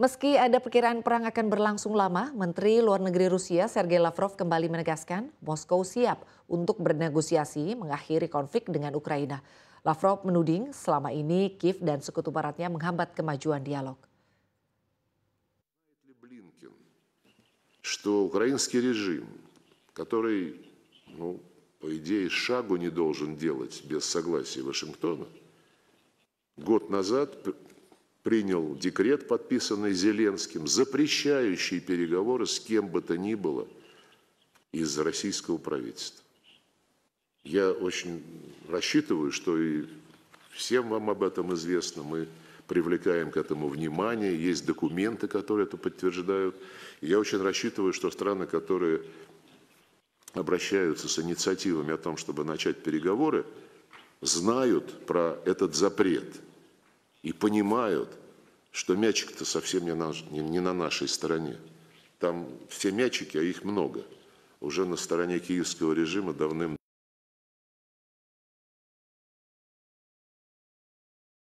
Meski ada perkiraan perang akan berlangsung lama, Menteri Luar Negeri Rusia Sergei Lavrov kembali menegaskan Moskow siap untuk bernegosiasi mengakhiri konflik dengan Ukraina. Lavrov menuding selama ini Kiev dan sekutu baratnya menghambat kemajuan dialog. что украинский режим, который, ну, по идее, шагу не должен делать без согласия Вашингтона, год назад принял декрет, подписанный Зеленским, запрещающий переговоры с кем бы то ни было из российского правительства. Я очень рассчитываю, что и всем вам об этом известно. Мы привлекаем к этому внимание, есть документы, которые это подтверждают. Я очень рассчитываю, что страны, которые обращаются с инициативами о том, чтобы начать переговоры, знают про этот запрет и понимают, что мячик-то совсем не на, не, не на нашей стороне. Там все мячики, а их много, уже на стороне киевского режима давным